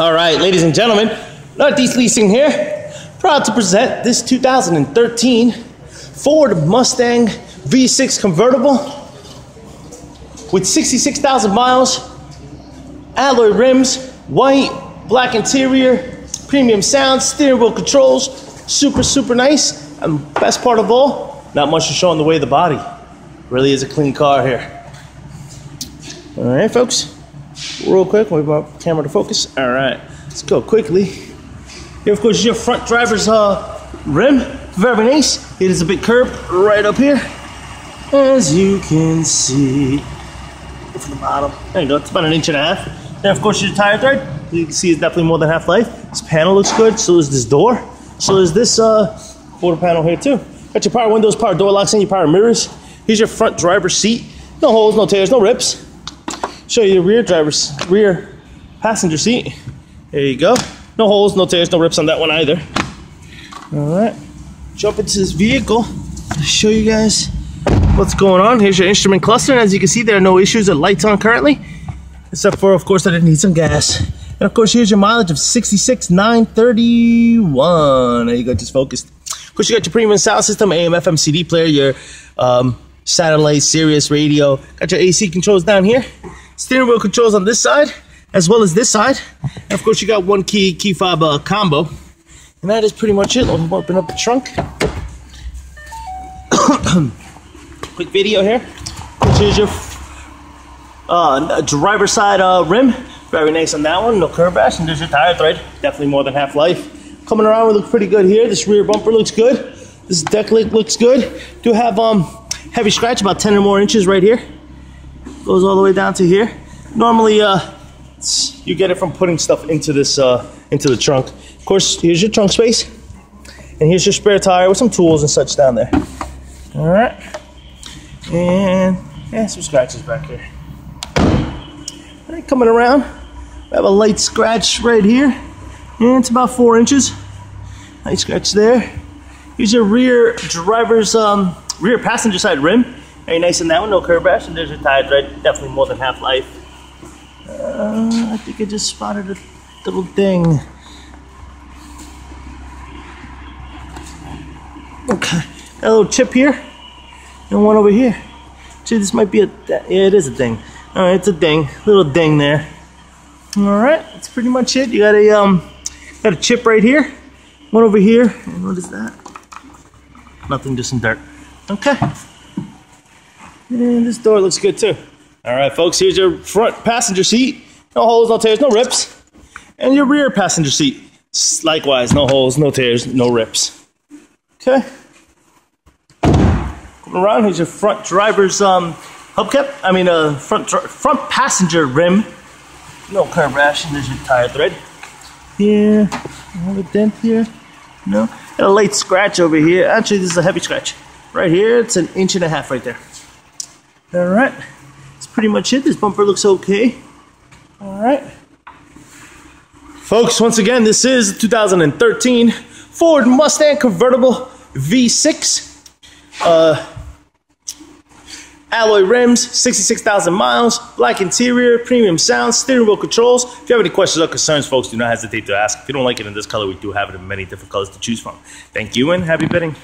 All right, ladies and gentlemen, Northeast Leasing here, proud to present this 2013 Ford Mustang V6 convertible with 66,000 miles, alloy rims, white, black interior, premium sound, steering wheel controls, super, super nice. And best part of all, not much to show in the way of the body. Really is a clean car here. All right, folks real quick. Wait my camera to focus. All right, let's go quickly. Here, of course, is your front driver's uh, rim. Very nice. It is a big curb right up here, as you can see. From the bottom. There you go. It's about an inch and a half. Then, of course, your tire tread. You can see it's definitely more than half life. This panel looks good. So is this door. So is this uh, quarter panel here too. Got your power windows, power door locks, and your power mirrors. Here's your front driver's seat. No holes, no tears, no rips show you the rear driver's rear passenger seat. There you go. No holes, no tears, no rips on that one either. All right, jump into this vehicle. Show you guys what's going on. Here's your instrument cluster. And as you can see, there are no issues with lights on currently, except for, of course, that it needs some gas. And of course, here's your mileage of 66,931. There you go, just focused. Of course, you got your premium sound system, AM, FM, CD player, your um, satellite, Sirius radio. Got your AC controls down here steering wheel controls on this side as well as this side. And of course, you got one key key fob uh, combo. And that is pretty much it. Me open up the trunk. Quick video here. Which is your uh, driver side uh, rim. Very nice on that one. No curb rash. And there's your tire tread. Definitely more than half life. Coming around, we look pretty good here. This rear bumper looks good. This deck looks good. Do have um heavy scratch, about 10 or more inches right here goes all the way down to here. Normally, uh, you get it from putting stuff into this uh, into the trunk. Of course, here's your trunk space, and here's your spare tire with some tools and such down there. All right, and yeah, some scratches back here. All right, coming around, we have a light scratch right here, and it's about four inches. Nice scratch there. Here's your rear driver's um, rear passenger side rim. Very nice in that one, no curb rash, and there's your tire tread, definitely more than half life. Uh, I think I just spotted a little ding. Okay, a little chip here, and one over here. See, this might be a, yeah, it is a ding. All right, it's a ding, little ding there. All right, that's pretty much it. You got a um, got a chip right here, one over here, and what is that? Nothing, just some dirt. Okay. And this door looks good too. All right, folks, here's your front passenger seat. No holes, no tears, no rips. And your rear passenger seat. Likewise, no holes, no tears, no rips. Okay. Coming around, here's your front driver's um, hubcap. I mean, uh, front front passenger rim. No curb rash, and there's your tire tread. Here, a dent here. No, got a light scratch over here. Actually, this is a heavy scratch. Right here, it's an inch and a half right there. All right, that's pretty much it. This bumper looks okay. All right. Folks, once again, this is 2013 Ford Mustang convertible V6. Uh, alloy rims, 66,000 miles, black interior, premium sound, steering wheel controls. If you have any questions or concerns, folks, do not hesitate to ask. If you don't like it in this color, we do have it in many different colors to choose from. Thank you and happy bidding.